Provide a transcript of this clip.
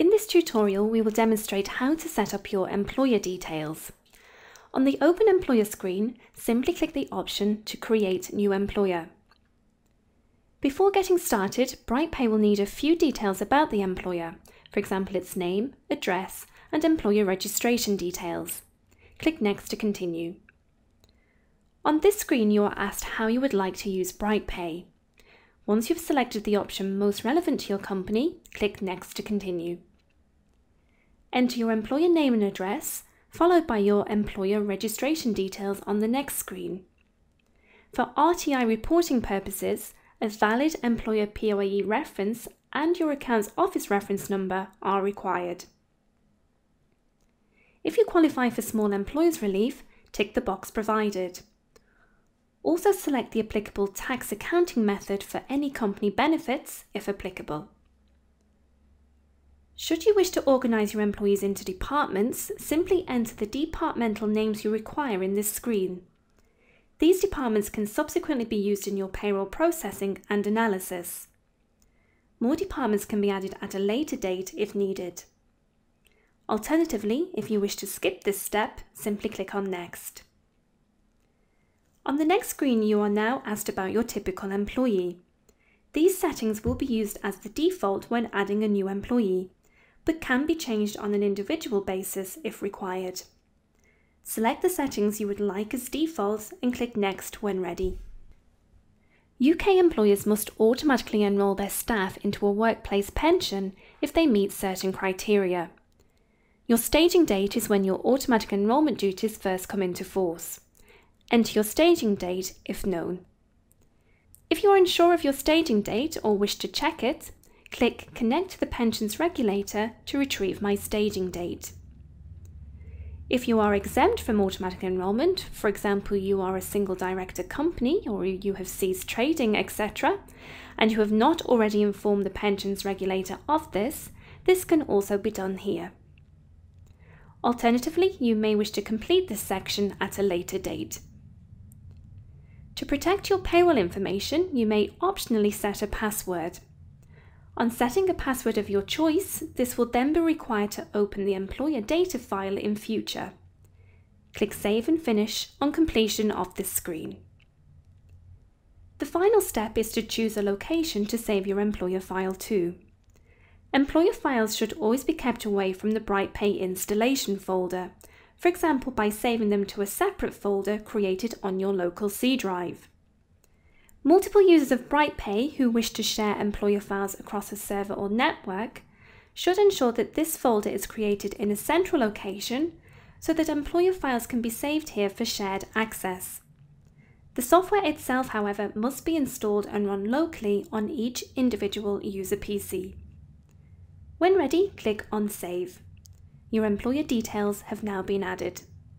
In this tutorial, we will demonstrate how to set up your employer details. On the Open Employer screen, simply click the option to create new employer. Before getting started, BrightPay will need a few details about the employer, for example its name, address and employer registration details. Click Next to continue. On this screen you are asked how you would like to use BrightPay. Once you've selected the option most relevant to your company, click Next to continue. Enter your employer name and address, followed by your employer registration details on the next screen. For RTI reporting purposes, a valid employer PAYE reference and your account's office reference number are required. If you qualify for small employers relief, tick the box provided. Also select the applicable tax accounting method for any company benefits, if applicable. Should you wish to organise your employees into departments, simply enter the departmental names you require in this screen. These departments can subsequently be used in your payroll processing and analysis. More departments can be added at a later date if needed. Alternatively, if you wish to skip this step, simply click on Next. On the next screen, you are now asked about your typical employee. These settings will be used as the default when adding a new employee but can be changed on an individual basis if required. Select the settings you would like as defaults and click Next when ready. UK employers must automatically enrol their staff into a workplace pension if they meet certain criteria. Your staging date is when your automatic enrolment duties first come into force. Enter your staging date if known. If you are unsure of your staging date or wish to check it, click Connect to the Pensions Regulator to retrieve my staging date. If you are exempt from automatic enrolment, for example, you are a single director company or you have ceased trading, etc., and you have not already informed the pensions regulator of this, this can also be done here. Alternatively, you may wish to complete this section at a later date. To protect your payroll information, you may optionally set a password. On setting a password of your choice, this will then be required to open the employer data file in future. Click Save and Finish on completion of this screen. The final step is to choose a location to save your employer file to. Employer files should always be kept away from the BrightPay installation folder, for example by saving them to a separate folder created on your local C drive. Multiple users of BrightPay who wish to share employer files across a server or network should ensure that this folder is created in a central location so that employer files can be saved here for shared access. The software itself, however, must be installed and run locally on each individual user PC. When ready, click on Save. Your employer details have now been added.